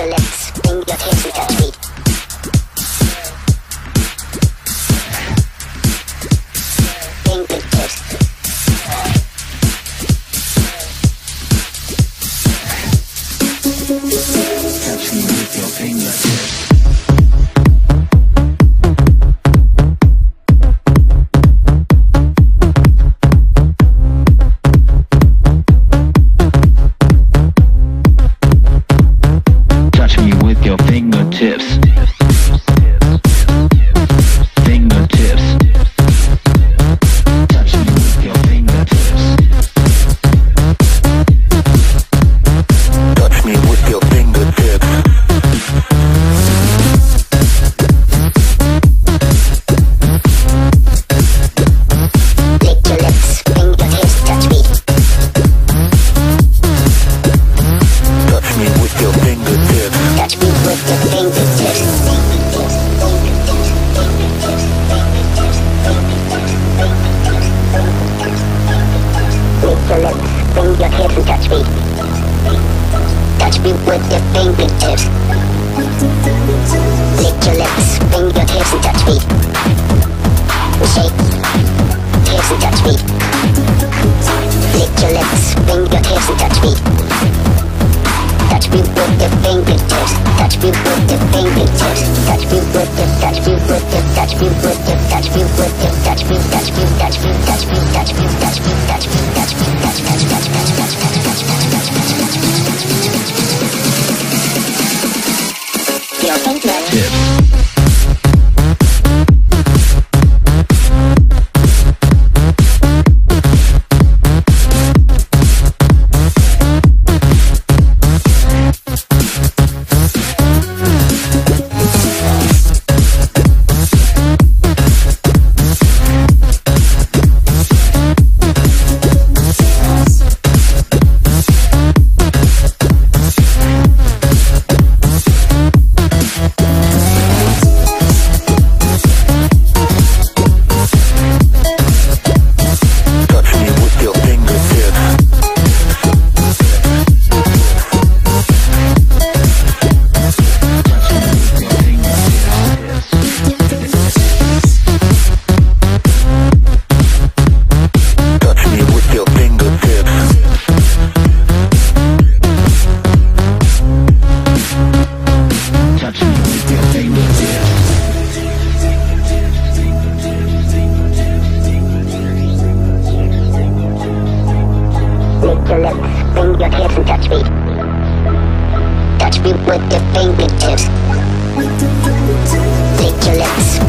your lips, bring your tears together. touch me. Touch me with your fingertips. Lick your lips, fingertips and touch me. Shake, tips and touch me. Lick your lips, fingertips and touch me. Touch me with your fingertips. Touch me with your fingertips. Touch me with your, touch me with your, touch me with your, touch me with your, touch me, touch me, touch me, touch me, touch me, Lick your fingertips and touch me. Touch me with your fingertips. Lick your lips,